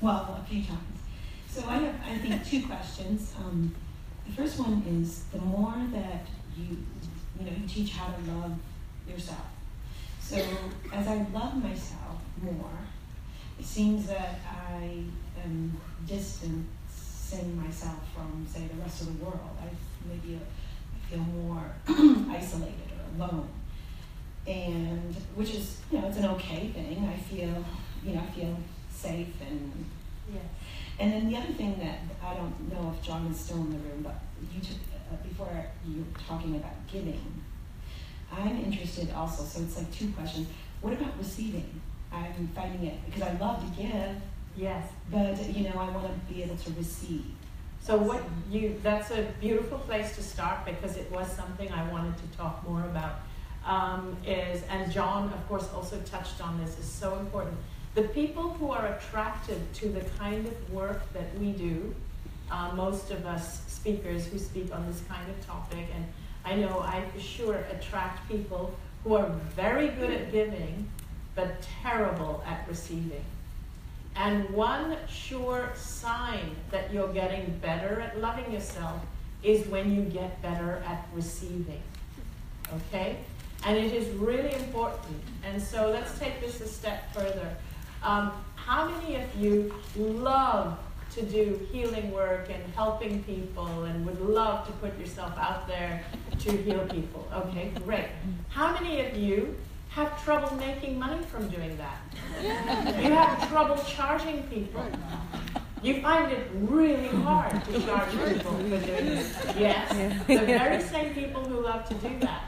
Well, a few times. So I have, I think, two questions. Um, the first one is the more that you, you know, you teach how to love yourself. So as I love myself more, it seems that I am distancing myself from, say, the rest of the world. I maybe I feel more isolated or alone, and which is, you know, it's an okay thing. I feel, you know, I feel safe and. Yes. And then the other thing that I don't know if John is still in the room, but you took, uh, before you were talking about giving, I'm interested also. So it's like two questions. What about receiving? I'm finding it because I love to give, Yes. but you know I want to be able to receive. So what you that's a beautiful place to start because it was something I wanted to talk more about. Um, is and John of course also touched on this is so important. The people who are attracted to the kind of work that we do, uh, most of us speakers who speak on this kind of topic, and I know I for sure attract people who are very good at giving, but terrible at receiving. And one sure sign that you're getting better at loving yourself is when you get better at receiving. Okay? And it is really important. And so let's take this a step further. Um, how many of you love to do healing work and helping people and would love to put yourself out there to heal people? Okay, great. How many of you have trouble making money from doing that? You have trouble charging people. You find it really hard to charge people for doing this. Yes, the very same people who love to do that.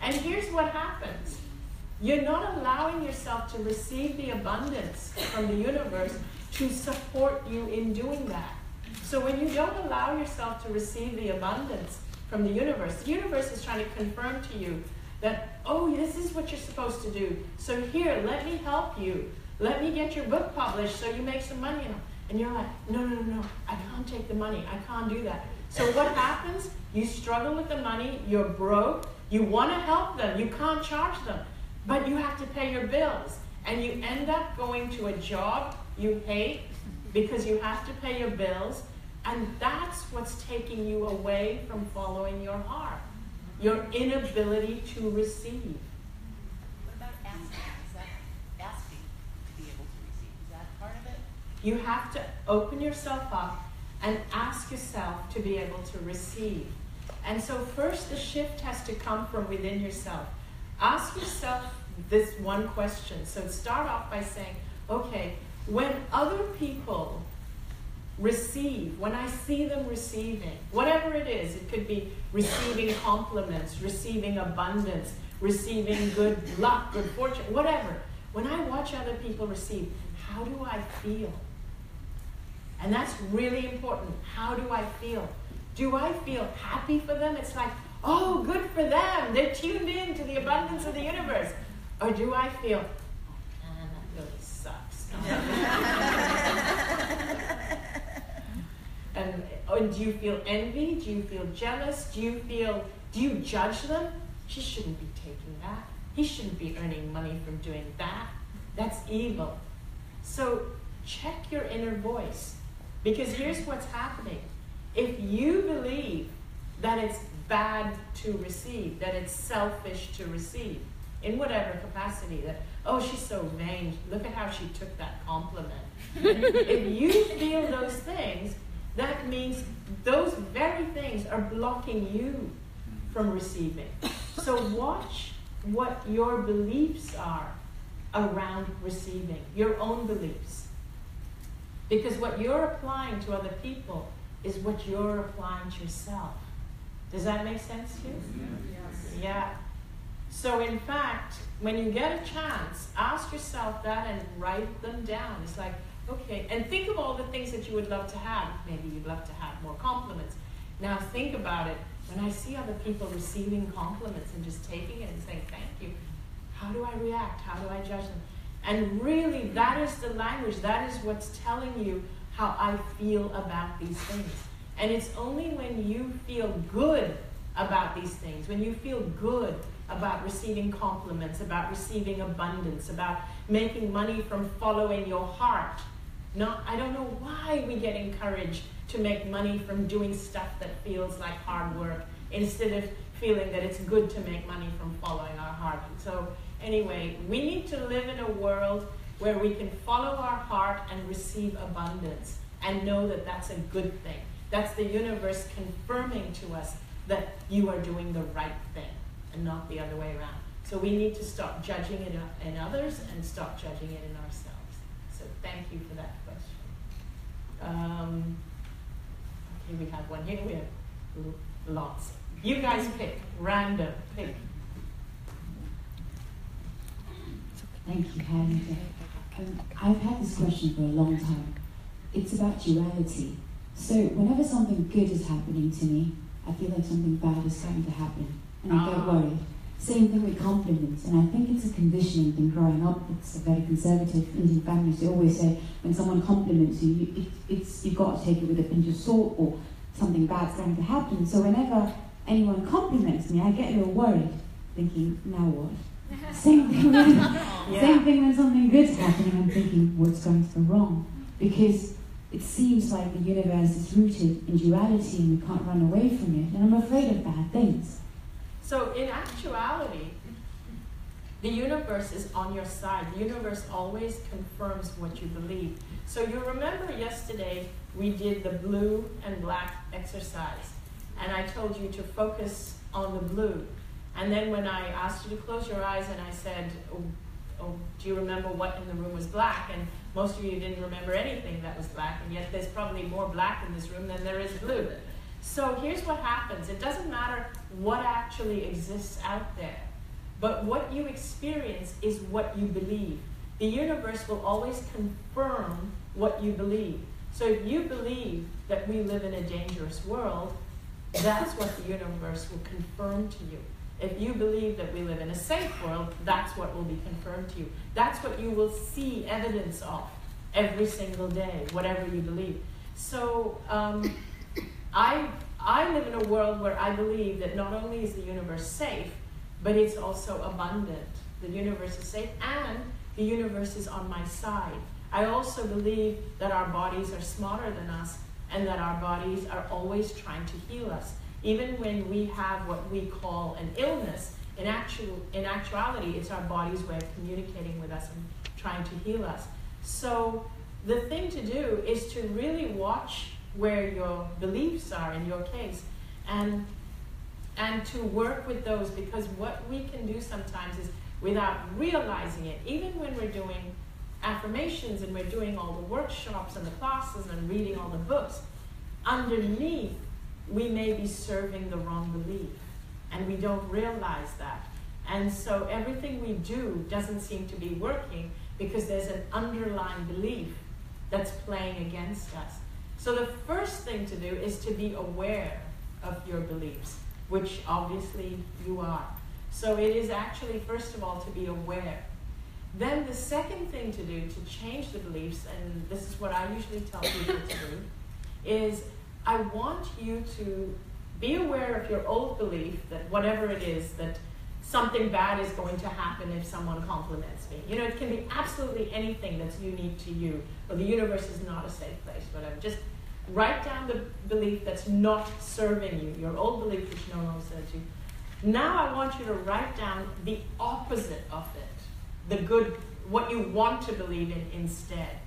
And here's what happens you're not allowing yourself to receive the abundance from the universe to support you in doing that. So when you don't allow yourself to receive the abundance from the universe, the universe is trying to confirm to you that, oh, this is what you're supposed to do. So here, let me help you. Let me get your book published so you make some money. And you're like, no, no, no, no, I can't take the money. I can't do that. So what happens? You struggle with the money, you're broke, you want to help them, you can't charge them, but you have to pay your bills. And you end up going to a job you hate because you have to pay your bills, and that's what's taking you away from following your heart your inability to receive. What about asking? Is that asking to be able to receive? Is that part of it? You have to open yourself up and ask yourself to be able to receive. And so, first, the shift has to come from within yourself. Ask yourself this one question. So, start off by saying, okay, when other people receive, when I see them receiving, whatever it is, it could be receiving compliments, receiving abundance, receiving good luck, good fortune, whatever. When I watch other people receive, how do I feel? And that's really important. How do I feel? Do I feel happy for them? It's like, oh, good for them. They're tuned in to the abundance of the universe. Or do I feel, ah, that really sucks? and, and do you feel envy? Do you feel jealous? Do you feel, do you judge them? She shouldn't be taking that. He shouldn't be earning money from doing that. That's evil. So check your inner voice. Because here's what's happening. If you believe that it's bad to receive, that it's selfish to receive, in whatever capacity, that, oh, she's so vain, look at how she took that compliment. if you feel those things, that means those very things are blocking you from receiving. So watch what your beliefs are around receiving, your own beliefs. Because what you're applying to other people is what you're applying to yourself. Does that make sense to you? Yes. Yeah. So, in fact, when you get a chance, ask yourself that and write them down. It's like, okay, and think of all the things that you would love to have. Maybe you'd love to have more compliments. Now, think about it. When I see other people receiving compliments and just taking it and saying thank you, how do I react? How do I judge them? And really, that is the language. That is what's telling you how I feel about these things. And it's only when you feel good about these things, when you feel good about receiving compliments, about receiving abundance, about making money from following your heart, Not, I don't know why we get encouraged to make money from doing stuff that feels like hard work instead of feeling that it's good to make money from following our heart. So, anyway, we need to live in a world where we can follow our heart and receive abundance and know that that's a good thing. That's the universe confirming to us that you are doing the right thing and not the other way around. So we need to stop judging it in others and stop judging it in ourselves. So thank you for that question. Um, okay, we have one here. We have lots. You guys pick. Random. Pick. Thank you, Hannah. Um, I've had this question for a long time. It's about duality. So whenever something good is happening to me, I feel like something bad is going to happen, and I get Ah. worried. Same thing with compliments, and I think it's a conditioning thing growing up. It's a very conservative Indian family. They always say when someone compliments you, you it, it's you've got to take it with a pinch of salt, or something bad's going to happen. So whenever anyone compliments me, I get a little worried, thinking, now what? Same thing when, same thing when something good's happening, I'm thinking, what's going to go wrong? Because it seems like the universe is rooted in duality and we can't run away from it, and I'm afraid of bad things. So, in actuality, the universe is on your side. The universe always confirms what you believe. So, you remember yesterday we did the blue and black exercise, and I told you to focus on the blue. And then, when I asked you to close your eyes and I said, oh, oh, Do you remember what in the room was black? And most of you didn't remember anything that was black, and yet there's probably more black in this room than there is blue. So here's what happens it doesn't matter what actually exists out there, but what you experience is what you believe. The universe will always confirm what you believe. So if you believe that we live in a dangerous world, that's what the universe will confirm to you. If you believe that we live in a safe world, that's what will be confirmed to you. That's what you will see evidence of every single day, whatever you believe. So um, I, I live in a world where I believe that not only is the universe safe, but it's also abundant. The universe is safe and the universe is on my side. I also believe that our bodies are smarter than us and that our bodies are always trying to heal us. Even when we have what we call an illness, in, actual, in actuality, it's our body's way of communicating with us and trying to heal us. So the thing to do is to really watch where your beliefs are in your case and and to work with those because what we can do sometimes is without realizing it even when we're doing affirmations and we're doing all the workshops and the classes and reading all the books underneath we may be serving the wrong belief and we don't realize that and so everything we do doesn't seem to be working because there's an underlying belief that's playing against us so the first thing to do is to be aware of your beliefs, which obviously you are. So it is actually, first of all, to be aware. Then the second thing to do to change the beliefs, and this is what I usually tell people to do, is I want you to be aware of your old belief that whatever it is, that something bad is going to happen if someone compliments me. You know, it can be absolutely anything that's unique to you, or the universe is not a safe place, whatever. Just write down the belief that's not serving you, your old belief which no longer serves you. Now I want you to write down the opposite of it, the good, what you want to believe in instead.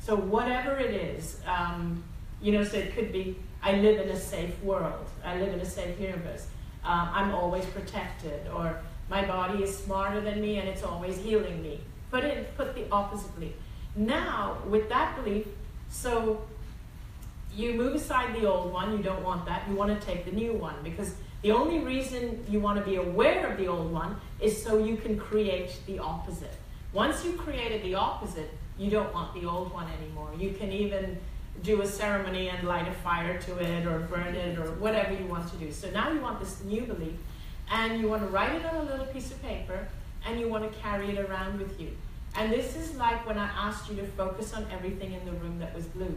So whatever it is, um, you know, so it could be, I live in a safe world, I live in a safe universe, um, I'm always protected, or my body is smarter than me and it's always healing me. Put it, put the opposite belief. Now, with that belief, so you move aside the old one, you don't want that, you want to take the new one because the only reason you want to be aware of the old one is so you can create the opposite. Once you created the opposite, you don't want the old one anymore. You can even do a ceremony and light a fire to it or burn it or whatever you want to do. So now you want this new belief and you want to write it on a little piece of paper and you want to carry it around with you. And this is like when I asked you to focus on everything in the room that was blue.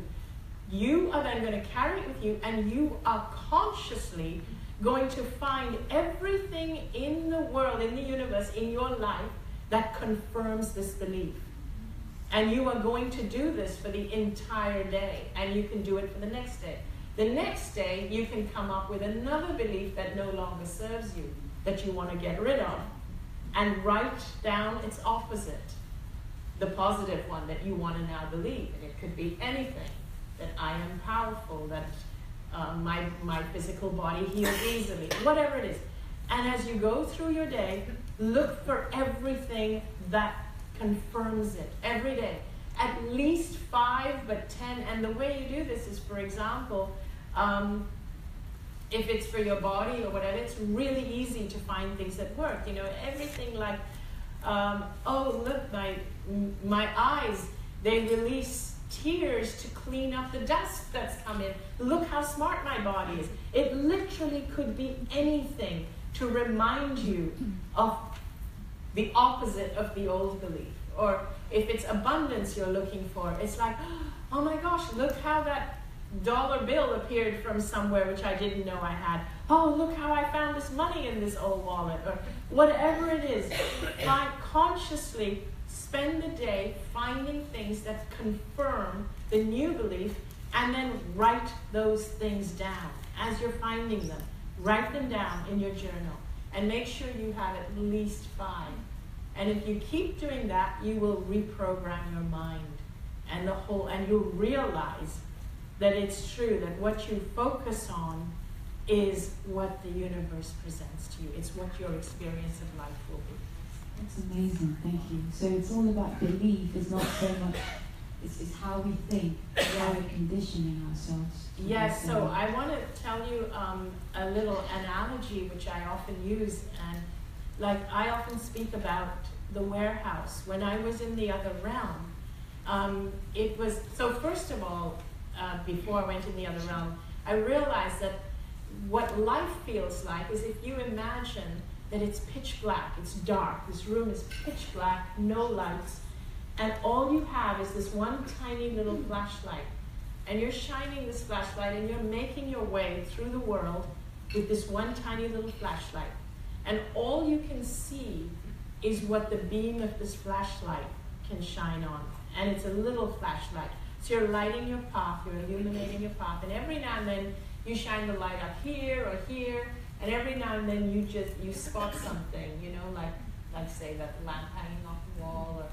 You are then going to carry it with you and you are consciously going to find everything in the world, in the universe, in your life that confirms this belief. And you are going to do this for the entire day, and you can do it for the next day. The next day, you can come up with another belief that no longer serves you, that you want to get rid of, and write down its opposite, the positive one that you want to now believe. And it could be anything that I am powerful, that uh, my, my physical body heals easily, whatever it is. And as you go through your day, look for everything that confirms it every day. At least five, but ten. And the way you do this is, for example, um, if it's for your body or whatever, it's really easy to find things that work. You know, everything like, um, oh, look, my, my eyes, they release tears to clean up the dust that's come in. Look how smart my body is. It literally could be anything to remind you of the opposite of the old belief. Or if it's abundance you're looking for, it's like, oh my gosh, look how that dollar bill appeared from somewhere which I didn't know I had. Oh, look how I found this money in this old wallet. Or whatever it is, by consciously spend the day finding things that confirm the new belief and then write those things down as you're finding them. Write them down in your journal and make sure you have at least five. And if you keep doing that, you will reprogram your mind and the whole and you'll realize that it's true that what you focus on is what the universe presents to you. It's what your experience of life will be. That's amazing, thank you. So it's all about belief, it's not so much, it's, it's how we think, how we're conditioning ourselves. Yes, so I want to tell you um, a little analogy which I often use. And like I often speak about the warehouse. When I was in the other realm, um, it was, so first of all, uh, before I went in the other realm, I realized that what life feels like is if you imagine that it's pitch black, it's dark, this room is pitch black, no lights, and all you have is this one tiny little flashlight. And you're shining this flashlight and you're making your way through the world with this one tiny little flashlight. And all you can see is what the beam of this flashlight can shine on. And it's a little flashlight. So you're lighting your path, you're illuminating your path, and every now and then you shine the light up here or here, and every now and then you just you spot something, you know, like like say that lamp hanging off the wall, or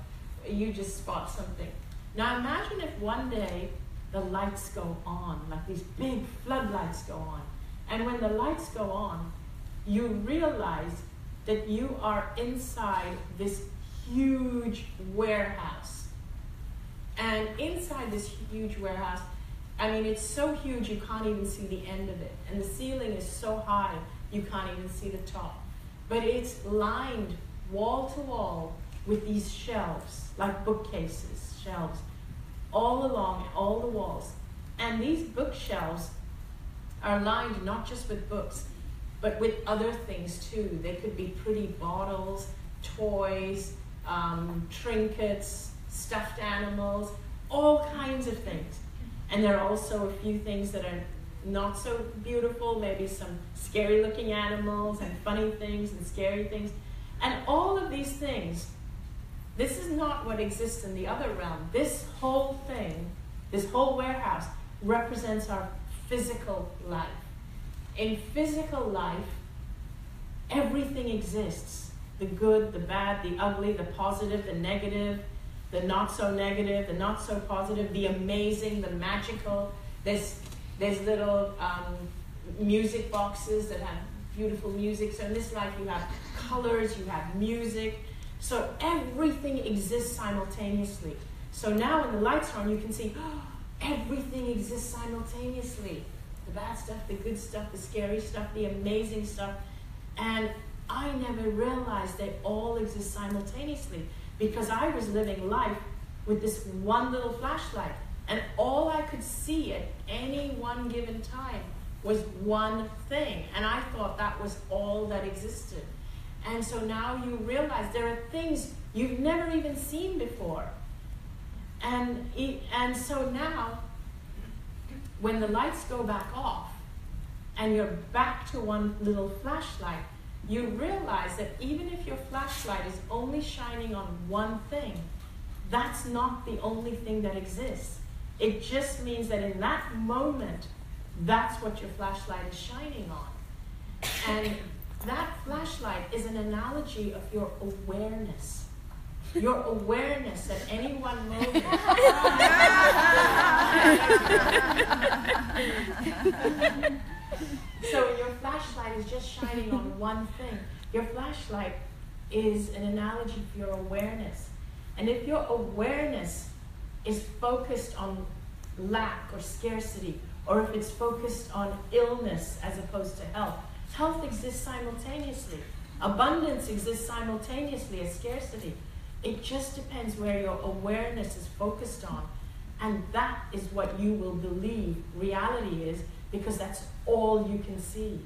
you just spot something. Now imagine if one day the lights go on, like these big floodlights go on, and when the lights go on, you realize that you are inside this huge warehouse. And inside this huge warehouse, I mean, it's so huge you can't even see the end of it. And the ceiling is so high you can't even see the top. But it's lined wall to wall with these shelves, like bookcases, shelves, all along all the walls. And these bookshelves are lined not just with books, but with other things too. They could be pretty bottles, toys, um, trinkets, stuffed animals, all kinds of things. And there are also a few things that are not so beautiful, maybe some scary looking animals and funny things and scary things. And all of these things, this is not what exists in the other realm. This whole thing, this whole warehouse, represents our physical life. In physical life, everything exists the good, the bad, the ugly, the positive, the negative, the not so negative, the not so positive, the amazing, the magical. There's, there's little um, music boxes that have beautiful music. So in this life, you have colors, you have music. So everything exists simultaneously. So now when the lights are on, you can see oh, everything exists simultaneously the bad stuff, the good stuff, the scary stuff, the amazing stuff. And I never realized they all exist simultaneously because I was living life with this one little flashlight. And all I could see at any one given time was one thing. And I thought that was all that existed. And so now you realize there are things you've never even seen before. And, and so now when the lights go back off and you're back to one little flashlight, you realize that even if your flashlight is only shining on one thing, That's not the only thing that exists. It just means that in that moment, that's what your flashlight is shining on. And that flashlight is an analogy of your awareness. Your awareness at any one moment. so your flashlight is just shining on one thing. Your flashlight is an analogy for your awareness. And if your awareness is focused on lack or scarcity, or if it's focused on illness as opposed to health, health exists simultaneously. Abundance exists simultaneously as scarcity. It just depends where your awareness is focused on. And that is what you will believe reality is because that's all you can see.